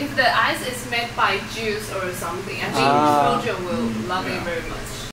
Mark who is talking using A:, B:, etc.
A: if the ice is made by juice or something, I think
B: Ah.
A: children will love it very much.